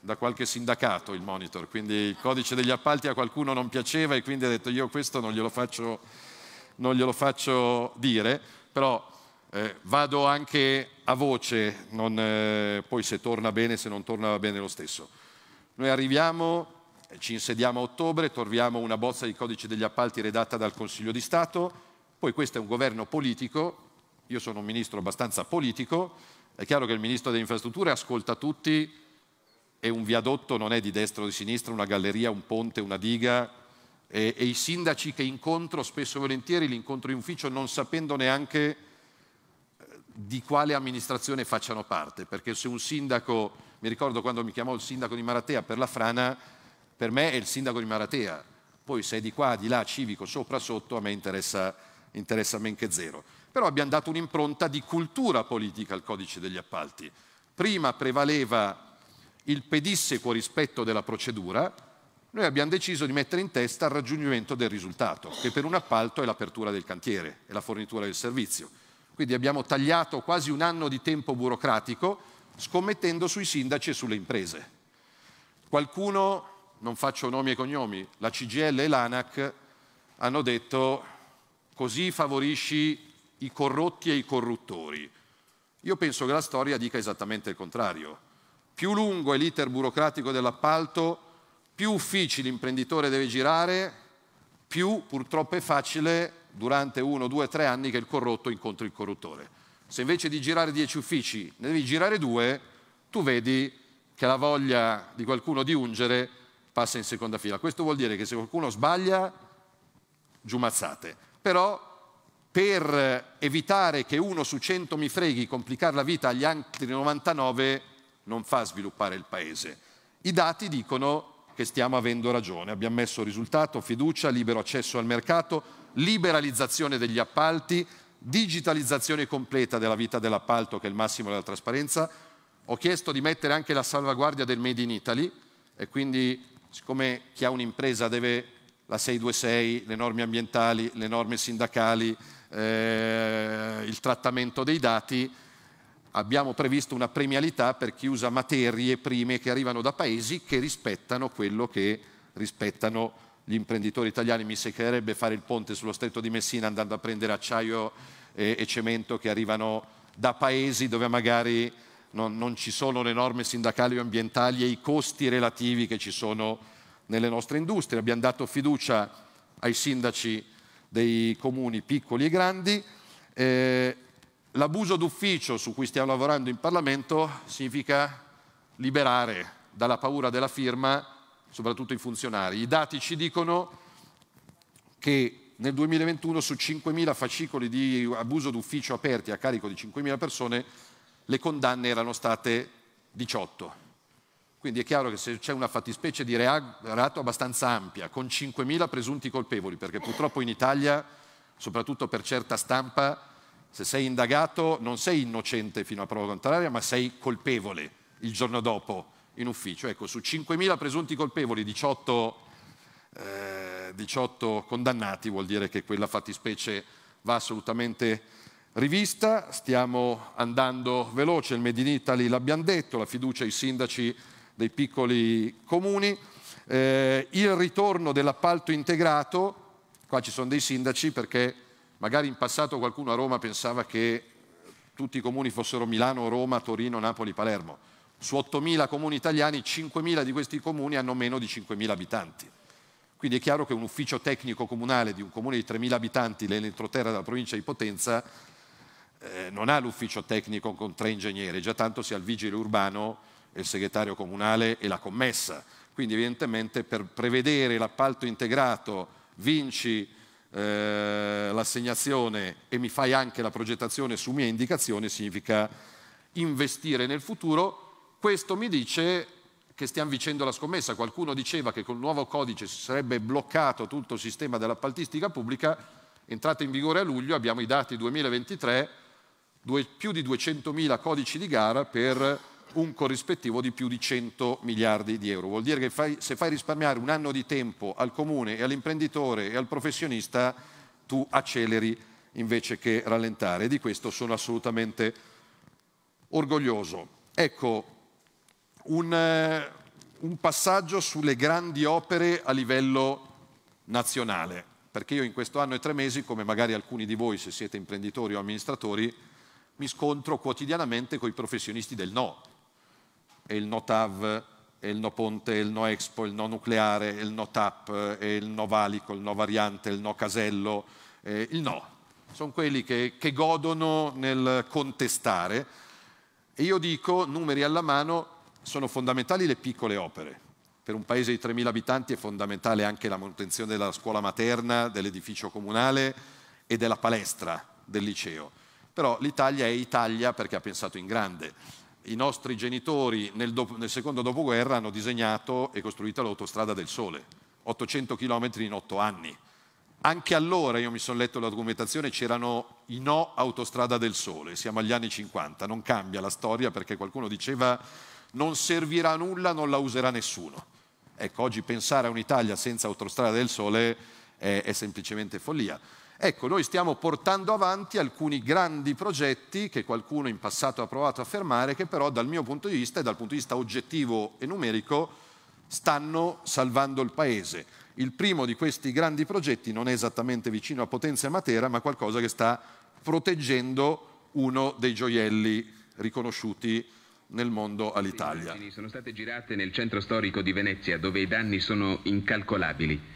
Speaker 2: da qualche sindacato il monitor, quindi il codice degli appalti a qualcuno non piaceva e quindi ha detto io questo non glielo faccio, non glielo faccio dire, però eh, vado anche a voce, non, eh, poi se torna bene, se non torna va bene lo stesso. Noi arriviamo, ci insediamo a ottobre, troviamo una bozza di codice degli appalti redatta dal Consiglio di Stato, poi questo è un governo politico, io sono un ministro abbastanza politico, è chiaro che il ministro delle infrastrutture ascolta tutti, e un viadotto non è di destra o di sinistra, una galleria, un ponte, una diga e, e i sindaci che incontro spesso e volentieri li incontro in ufficio non sapendo neanche eh, di quale amministrazione facciano parte, perché se un sindaco, mi ricordo quando mi chiamò il sindaco di Maratea per la frana, per me è il sindaco di Maratea, poi se è di qua, di là, civico, sopra, sotto, a me interessa, interessa men che zero. Però abbiamo dato un'impronta di cultura politica al codice degli appalti. Prima prevaleva il pedissequo rispetto della procedura, noi abbiamo deciso di mettere in testa il raggiungimento del risultato, che per un appalto è l'apertura del cantiere e la fornitura del servizio. Quindi abbiamo tagliato quasi un anno di tempo burocratico scommettendo sui sindaci e sulle imprese. Qualcuno, non faccio nomi e cognomi, la CGL e l'ANAC hanno detto così favorisci i corrotti e i corruttori. Io penso che la storia dica esattamente il contrario. Più lungo è l'iter burocratico dell'appalto, più uffici l'imprenditore deve girare, più purtroppo è facile durante uno, due, tre anni che il corrotto incontri il corruttore. Se invece di girare dieci uffici ne devi girare due, tu vedi che la voglia di qualcuno di ungere passa in seconda fila. Questo vuol dire che se qualcuno sbaglia, giù mazzate. Però per evitare che uno su cento mi freghi, complicare la vita agli altri 99, non fa sviluppare il Paese. I dati dicono che stiamo avendo ragione. Abbiamo messo risultato, fiducia, libero accesso al mercato, liberalizzazione degli appalti, digitalizzazione completa della vita dell'appalto, che è il massimo della trasparenza. Ho chiesto di mettere anche la salvaguardia del Made in Italy e quindi, siccome chi ha un'impresa deve la 626, le norme ambientali, le norme sindacali, eh, il trattamento dei dati, abbiamo previsto una premialità per chi usa materie prime che arrivano da paesi che rispettano quello che rispettano gli imprenditori italiani. Mi seccherebbe fare il ponte sullo stretto di Messina andando a prendere acciaio e, e cemento che arrivano da paesi dove magari non, non, ci sono le norme sindacali o ambientali e i costi relativi che ci sono nelle nostre industrie. Abbiamo dato fiducia ai sindaci dei comuni piccoli e grandi. Eh, L'abuso d'ufficio su cui stiamo lavorando in Parlamento significa liberare dalla paura della firma soprattutto i funzionari. I dati ci dicono che nel 2021 su 5.000 fascicoli di abuso d'ufficio aperti a carico di 5.000 persone le condanne erano state 18. Quindi è chiaro che se c'è una fattispecie di reato abbastanza ampia, con 5.000 presunti colpevoli, perché purtroppo in Italia, soprattutto per certa stampa, se sei indagato non sei innocente fino a prova contraria, ma sei colpevole il giorno dopo in ufficio. Ecco, su 5.000 presunti colpevoli, 18, eh, 18 condannati, vuol dire che quella fattispecie va assolutamente rivista. Stiamo andando veloce, il Made in Italy l'abbiamo detto, la fiducia ai sindaci dei piccoli comuni. Eh, il ritorno dell'appalto integrato, qua ci sono dei sindaci perché Magari in passato qualcuno a Roma pensava che tutti i comuni fossero Milano, Roma, Torino, Napoli, Palermo. Su 8.000 comuni italiani, 5.000 di questi comuni hanno meno di 5.000 abitanti. Quindi è chiaro che un ufficio tecnico comunale di un comune di 3.000 abitanti, l'elettroterra della provincia di Potenza, eh, non ha l'ufficio tecnico con tre ingegneri, già tanto si ha il vigile urbano, il segretario comunale e la commessa. Quindi evidentemente per prevedere l'appalto integrato, vinci eh, l'assegnazione e mi fai anche la progettazione su mia indicazione significa investire nel futuro. Questo mi dice che stiamo vincendo la scommessa. Qualcuno diceva che col nuovo codice si sarebbe bloccato tutto il sistema dell'appaltistica pubblica. Entrata in vigore a luglio, abbiamo i dati 2023, due, più di 200.000 codici di gara per un corrispettivo di più di 100 miliardi di euro. Vuol dire che fai, se fai risparmiare un anno di tempo al comune e all'imprenditore e al professionista, tu acceleri invece che rallentare. Di questo sono assolutamente orgoglioso. Ecco, un, un passaggio sulle grandi opere a livello nazionale, perché io in questo anno e tre mesi, come magari alcuni di voi se siete imprenditori o amministratori, mi scontro quotidianamente con i professionisti del no, è il no TAV, è il no Ponte, è il no Expo, il no nucleare, il no TAP, il no Valico, il no Variante, il no Casello, eh, il no. Sono quelli che, che godono nel contestare. E io dico, numeri alla mano, sono fondamentali le piccole opere. Per un paese di 3.000 abitanti è fondamentale anche la manutenzione della scuola materna, dell'edificio comunale e della palestra del liceo però l'Italia è Italia perché ha pensato in grande. I nostri genitori nel, do- nel secondo dopoguerra hanno disegnato e costruito l'autostrada del Sole, 800 km in otto anni. Anche allora, io mi sono letto la documentazione, c'erano i no autostrada del Sole, siamo agli anni 50, non cambia la storia perché qualcuno diceva non servirà a nulla, non la userà nessuno. Ecco, oggi pensare a un'Italia senza autostrada del Sole è, è semplicemente follia. Ecco, noi stiamo portando avanti alcuni grandi progetti che qualcuno in passato ha provato a fermare, che però dal mio punto di vista e dal punto di vista oggettivo e numerico stanno salvando il Paese. Il primo di questi grandi progetti non è esattamente vicino a Potenza e Matera, ma qualcosa che sta proteggendo uno dei gioielli riconosciuti nel mondo all'Italia.
Speaker 3: Le sono state girate nel centro storico di Venezia, dove i danni sono incalcolabili.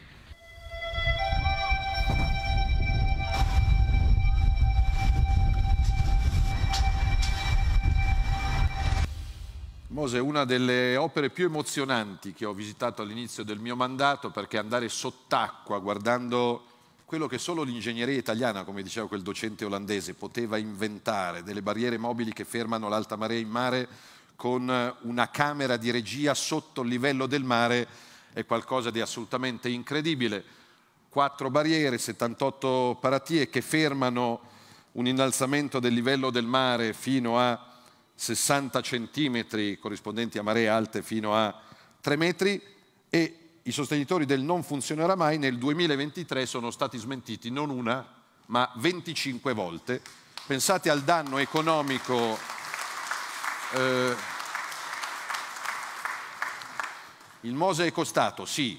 Speaker 2: Mose è una delle opere più emozionanti che ho visitato all'inizio del mio mandato perché andare sott'acqua guardando quello che solo l'ingegneria italiana, come diceva quel docente olandese, poteva inventare, delle barriere mobili che fermano l'alta marea in mare con una camera di regia sotto il livello del mare, è qualcosa di assolutamente incredibile. Quattro barriere, 78 paratie che fermano un innalzamento del livello del mare fino a 60 centimetri corrispondenti a maree alte fino a 3 metri e i sostenitori del non funzionerà mai nel 2023 sono stati smentiti non una ma 25 volte. Pensate al danno economico eh, il Mose è costato, sì.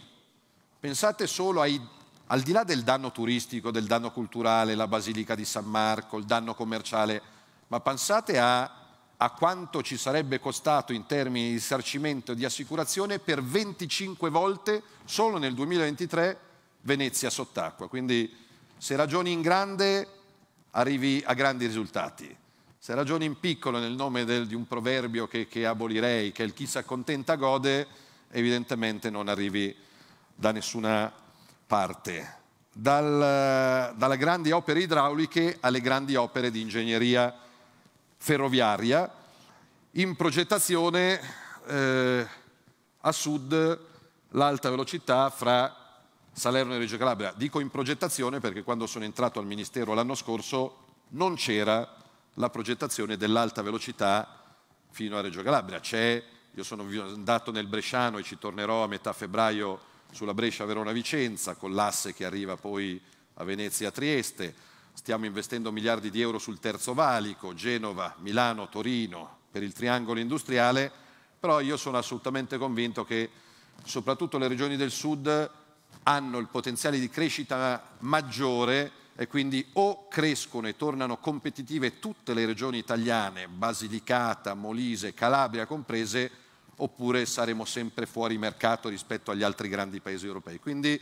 Speaker 2: Pensate solo ai, al di là del danno turistico, del danno culturale, la Basilica di San Marco, il danno commerciale, ma pensate a a quanto ci sarebbe costato in termini di risarcimento e di assicurazione per 25 volte solo nel 2023 Venezia sott'acqua. Quindi se ragioni in grande arrivi a grandi risultati. Se ragioni in piccolo nel nome del, di un proverbio che, che abolirei, che il chi si accontenta gode, evidentemente non arrivi da nessuna parte. Dal, dalle grandi opere idrauliche alle grandi opere di ingegneria ferroviaria, in progettazione eh, a sud l'alta velocità fra Salerno e Reggio Calabria. Dico in progettazione perché quando sono entrato al Ministero l'anno scorso non c'era la progettazione dell'alta velocità fino a Reggio Calabria. C'è, io sono andato nel Bresciano e ci tornerò a metà febbraio sulla Brescia-Verona-Vicenza con l'asse che arriva poi a Venezia-Trieste Stiamo investendo miliardi di euro sul terzo valico, Genova, Milano, Torino, per il triangolo industriale, però io sono assolutamente convinto che soprattutto le regioni del sud hanno il potenziale di crescita maggiore e quindi o crescono e tornano competitive tutte le regioni italiane, Basilicata, Molise, Calabria comprese, oppure saremo sempre fuori mercato rispetto agli altri grandi paesi europei. Quindi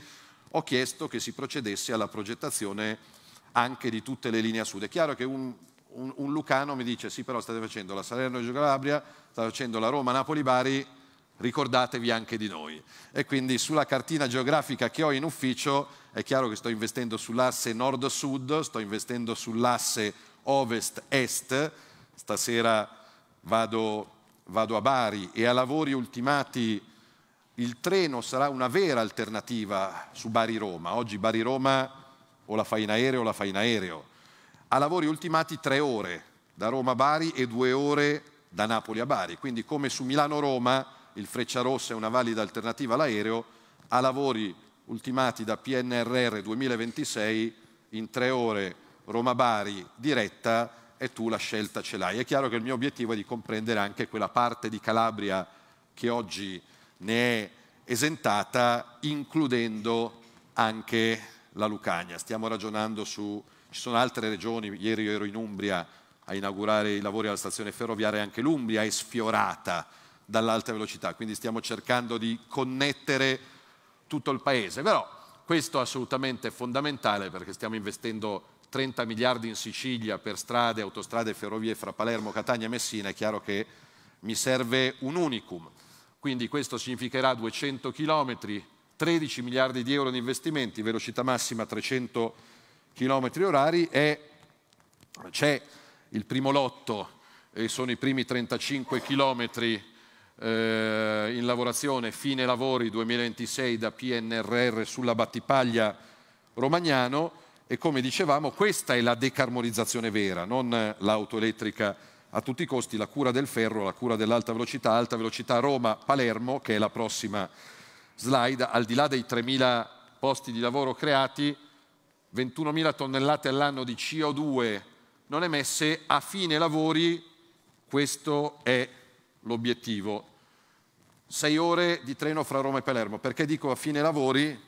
Speaker 2: ho chiesto che si procedesse alla progettazione anche di tutte le linee a sud. È chiaro che un, un, un Lucano mi dice sì però state facendo la Salerno-Reggio Calabria, state facendo la Roma-Napoli-Bari, ricordatevi anche di noi. E quindi sulla cartina geografica che ho in ufficio è chiaro che sto investendo sull'asse nord-sud, sto investendo sull'asse ovest-est, stasera vado, vado a Bari e a lavori ultimati il treno sarà una vera alternativa su Bari-Roma. Oggi Bari-Roma o la fai in aereo o la fai in aereo. A lavori ultimati tre ore da Roma a Bari e due ore da Napoli a Bari. Quindi come su Milano-Roma il Frecciarossa è una valida alternativa all'aereo, a lavori ultimati da PNRR 2026 in tre ore Roma-Bari diretta e tu la scelta ce l'hai. È chiaro che il mio obiettivo è di comprendere anche quella parte di Calabria che oggi ne è esentata, includendo anche la Lucania. Stiamo ragionando su, ci sono altre regioni, ieri io ero in Umbria a inaugurare i lavori alla stazione ferroviaria, anche l'Umbria è sfiorata dall'alta velocità, quindi stiamo cercando di connettere tutto il paese. Però questo è assolutamente fondamentale perché stiamo investendo 30 miliardi in Sicilia per strade, autostrade e ferrovie fra Palermo, Catania e Messina, è chiaro che mi serve un unicum. Quindi questo significherà 200 chilometri 13 miliardi di euro di investimenti, velocità massima 300 km orari e c'è il primo lotto e sono i primi 35 chilometri eh, in lavorazione, fine lavori 2026 da PNRR sulla Battipaglia Romagnano e come dicevamo questa è la decarbonizzazione vera, non l'auto elettrica a tutti i costi, la cura del ferro, la cura dell'alta velocità, alta velocità Roma-Palermo che è la prossima slide, al di là dei 3.000 posti di lavoro creati, 21.000 tonnellate all'anno di CO2 non emesse, a fine lavori questo è l'obiettivo. Sei ore di treno fra Roma e Palermo. Perché dico a fine lavori?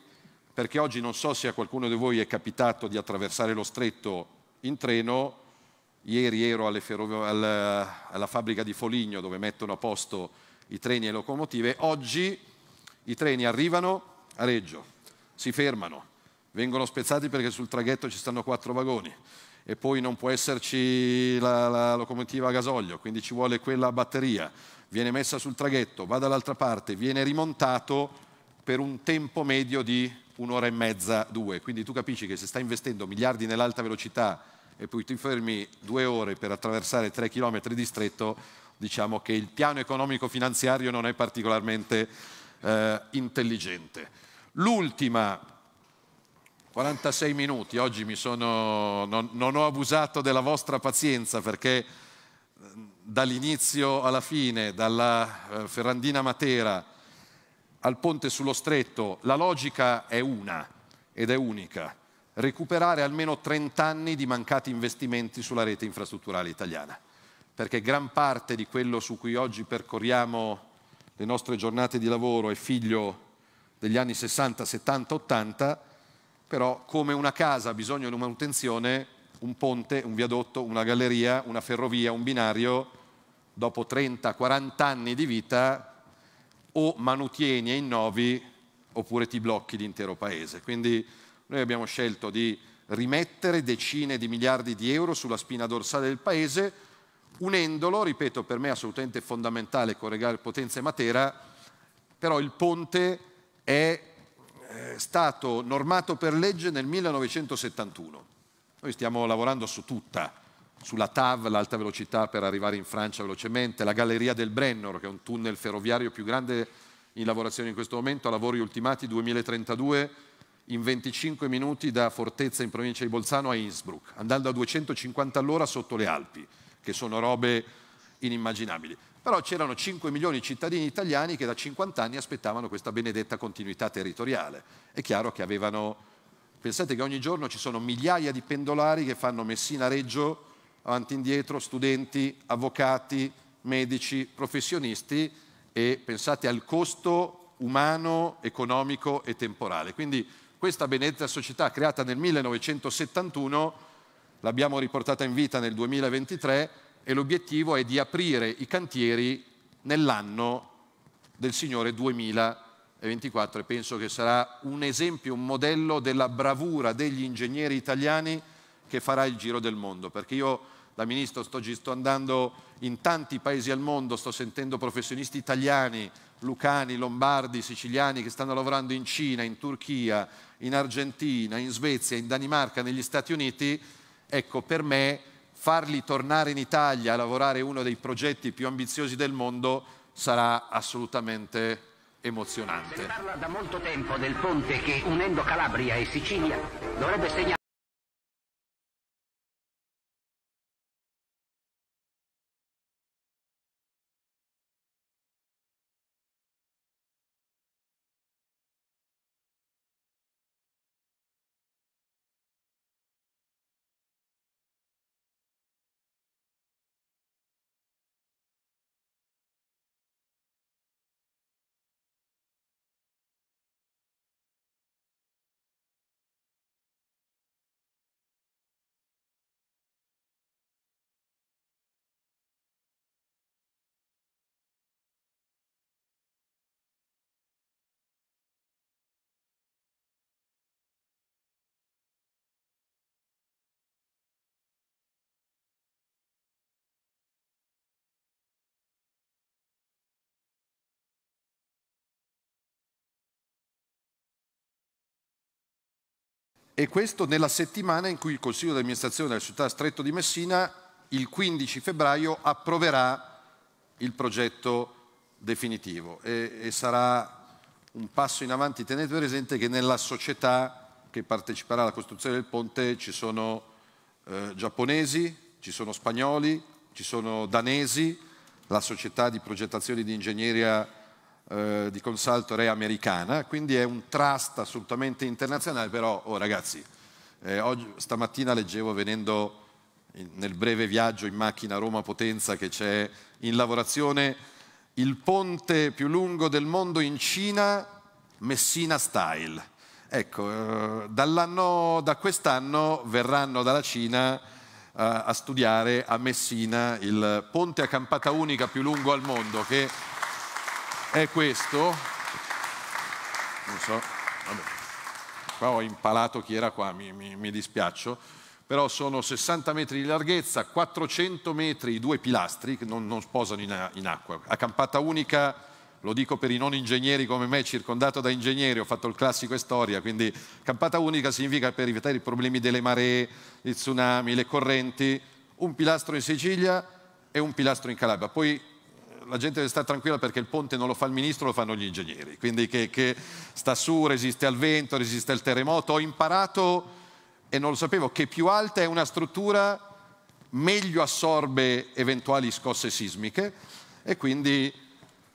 Speaker 2: Perché oggi non so se a qualcuno di voi è capitato di attraversare lo stretto in treno. Ieri ero alla fabbrica di Foligno dove mettono a posto i treni e le locomotive. Oggi i treni arrivano a Reggio, si fermano, vengono spezzati perché sul traghetto ci stanno quattro vagoni e poi non può esserci la, la locomotiva a gasolio, quindi ci vuole quella a batteria, viene messa sul traghetto, va dall'altra parte, viene rimontato per un tempo medio di un'ora e mezza, due. Quindi tu capisci che se stai investendo miliardi nell'alta velocità e poi ti fermi due ore per attraversare tre chilometri di stretto, diciamo che il piano economico finanziario non è particolarmente eh, intelligente. L'ultima 46 minuti, oggi sono, non, non, ho abusato della vostra pazienza perché eh, dall'inizio alla fine, dalla eh, Ferrandina Matera al ponte sullo stretto, la logica è una ed è unica, recuperare almeno 30 anni di mancati investimenti sulla rete infrastrutturale italiana, perché gran parte di quello su cui oggi percorriamo le nostre giornate di lavoro è figlio degli anni 60, 70, 80, però come una casa ha bisogno di manutenzione, un ponte, un viadotto, una galleria, una ferrovia, un binario, dopo 30-40 anni di vita, o manutieni e innovi oppure ti blocchi l'intero paese. Quindi noi abbiamo scelto di rimettere decine di miliardi di euro sulla spina dorsale del paese, unendolo, ripeto, per me è assolutamente fondamentale collegare Potenza e Matera, però il ponte è è stato normato per legge nel 1971. Noi stiamo lavorando su tutta, sulla TAV, l'alta velocità per arrivare in Francia velocemente, la Galleria del Brennero, che è un tunnel ferroviario più grande in lavorazione in questo momento, a lavori ultimati 2032 in 25 minuti da Fortezza in provincia di Bolzano a Innsbruck, andando a 250 all'ora sotto le Alpi, che sono robe inimmaginabili. Però c'erano 5 milioni di cittadini italiani che da 50 anni aspettavano questa benedetta continuità territoriale. È chiaro che avevano... Pensate che ogni giorno ci sono migliaia di pendolari che fanno Messina-Reggio, avanti e indietro, studenti, avvocati, medici, professionisti e pensate al costo umano, economico e temporale. Quindi questa benedetta società creata nel 1971 l'abbiamo riportata in vita nel 2023 e l'obiettivo è di aprire i cantieri nell'anno del Signore 2024 e penso che sarà un esempio, un modello della bravura degli ingegneri italiani che farà il giro del mondo, perché io da ministro sto, sto andando in tanti paesi al mondo, sto sentendo professionisti italiani, lucani, lombardi, siciliani che stanno lavorando in Cina, in Turchia, in Argentina, in Svezia, in Danimarca, negli Stati Uniti, ecco per me farli tornare in Italia a lavorare uno dei progetti più ambiziosi del mondo sarà assolutamente emozionante. Si
Speaker 4: parla da molto tempo del ponte che unendo Calabria e Sicilia dovrebbe segnare
Speaker 2: E questo nella settimana in cui il Consiglio di amministrazione della città Stretto di Messina il 15 febbraio approverà il progetto definitivo e, e sarà un passo in avanti. Tenete presente che nella società che parteciperà alla costruzione del ponte ci sono eh, giapponesi, ci sono spagnoli, ci sono danesi, la società di progettazione di ingegneria eh, di consultor è americana, quindi è un trust assolutamente internazionale, però oh, ragazzi, eh, oggi, stamattina leggevo venendo in, nel breve viaggio in macchina Roma-Potenza che c'è in lavorazione il ponte più lungo del mondo in Cina, Messina Style. Ecco, eh, da quest'anno verranno dalla Cina eh, a studiare a Messina il ponte a campata unica più lungo al mondo, che è questo. Non so, vabbè. qua ho impalato chi era qua, mi, mi, mi dispiaccio però sono 60 metri di larghezza, 400 metri i due pilastri che non, non sposano in, in, acqua. A campata unica, lo dico per i non ingegneri come me, circondato da ingegneri, ho fatto il classico storia, quindi campata unica significa per evitare i problemi delle maree, i tsunami, le correnti, un pilastro in Sicilia e un pilastro in Calabria. Poi la gente deve stare tranquilla perché il ponte non lo fa il ministro, lo fanno gli ingegneri, quindi che, che sta su, resiste al vento, resiste al terremoto. Ho imparato e non lo sapevo, che più alta è una struttura meglio assorbe eventuali scosse sismiche e quindi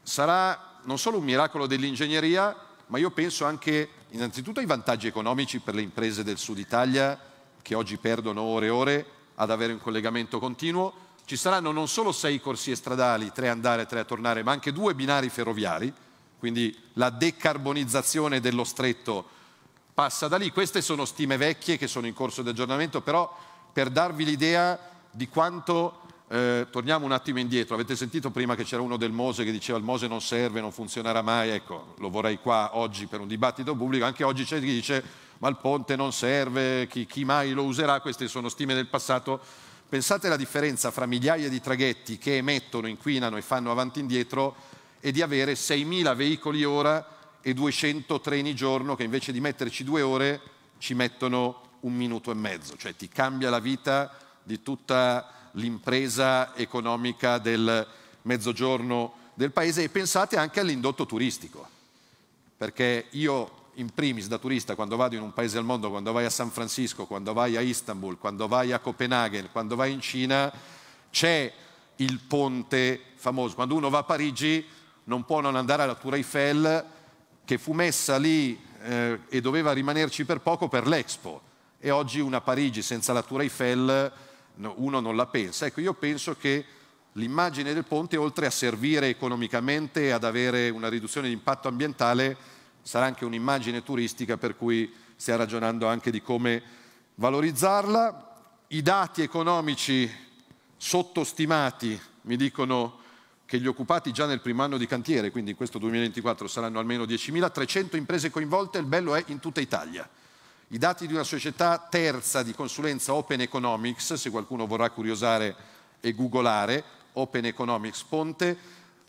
Speaker 2: sarà non solo un miracolo dell'ingegneria, ma io penso anche innanzitutto ai vantaggi economici per le imprese del sud Italia che oggi perdono ore e ore ad avere un collegamento continuo. Ci saranno non solo sei corsie stradali, tre andare e tre a tornare, ma anche due binari ferroviari, quindi la decarbonizzazione dello stretto passa da lì. Queste sono stime vecchie che sono in corso di aggiornamento, però per darvi l'idea di quanto eh, torniamo un attimo indietro. Avete sentito prima che c'era uno del Mose che diceva il Mose non serve, non funzionerà mai. Ecco, lo vorrei qua oggi per un dibattito pubblico. Anche oggi c'è chi dice ma il ponte non serve, chi, chi mai lo userà. Queste sono stime del passato. Pensate alla differenza fra migliaia di traghetti che emettono, inquinano e fanno avanti e indietro e di avere 6.000 veicoli ora e 200 treni giorno che invece di metterci due ore ci mettono un minuto e mezzo, cioè ti cambia la vita di tutta l'impresa economica del mezzogiorno del paese e pensate anche all'indotto turistico, perché io in primis da turista quando vado in un paese al mondo, quando vai a San Francisco, quando vai a Istanbul, quando vai a Copenaghen, quando vai in Cina, c'è il ponte famoso. Quando uno va a Parigi non può non andare alla Tour Eiffel che fu messa lì eh, e doveva rimanerci per poco per l'Expo. E oggi una Parigi senza la Tour Eiffel no, uno non la pensa. Ecco, io penso che l'immagine del ponte, oltre a servire economicamente e ad avere una riduzione di impatto ambientale, sarà anche un'immagine turistica per cui stiamo ragionando anche di come valorizzarla. I dati economici sottostimati mi dicono che gli occupati già nel primo anno di cantiere, quindi in questo 2024 saranno almeno 10.000, 300 imprese coinvolte, il bello è in tutta Italia. I dati di una società terza di consulenza Open Economics, se qualcuno vorrà curiosare e googolare, Open Economics Ponte,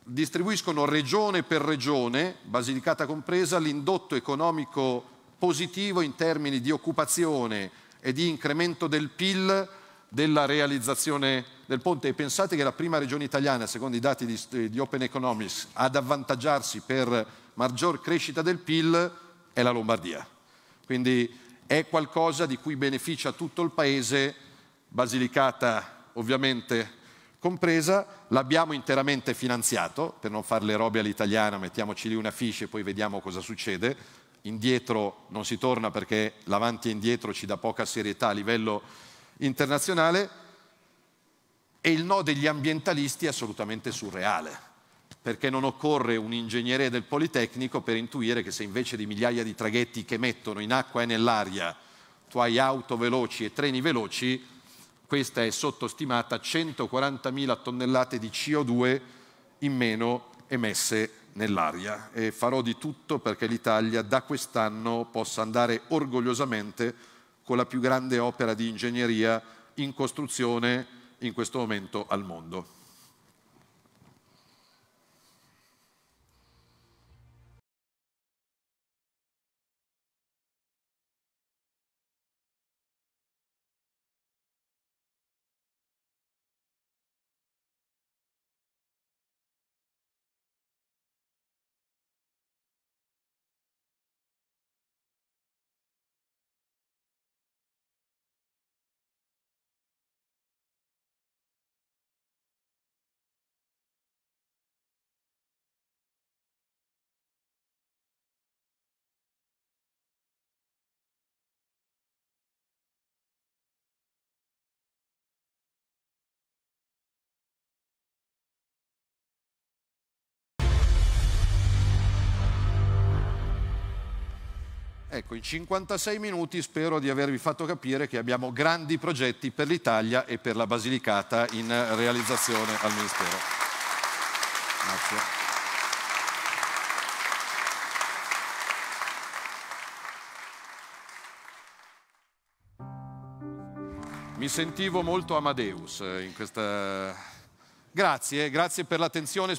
Speaker 2: distribuiscono regione per regione, Basilicata compresa, l'indotto economico positivo in termini di occupazione e di incremento del PIL della realizzazione del ponte e pensate che la prima regione italiana, secondo i dati di, di Open Economics, ad avvantaggiarsi per maggior crescita del PIL è la Lombardia. Quindi è qualcosa di cui beneficia tutto il paese, Basilicata ovviamente compresa, l'abbiamo interamente finanziato, per non fare le robe all'italiana, mettiamoci lì una fiche e poi vediamo cosa succede. Indietro non si torna perché l'avanti e indietro ci dà poca serietà a livello internazionale e il no degli ambientalisti è assolutamente surreale, perché non occorre un ingegnere del Politecnico per intuire che se invece di migliaia di traghetti che mettono in acqua e nell'aria tu hai auto veloci e treni veloci, questa è sottostimata a 140.000 tonnellate di CO2 in meno emesse nell'aria e farò di tutto perché l'Italia da quest'anno possa andare orgogliosamente con la più grande opera di ingegneria in costruzione in questo momento al mondo. Ecco, in 56 minuti spero di avervi fatto capire che abbiamo grandi progetti per l'Italia e per la Basilicata in realizzazione al Ministero. Grazie. Mi sentivo molto Amadeus eh, in questa... Grazie, grazie per l'attenzione.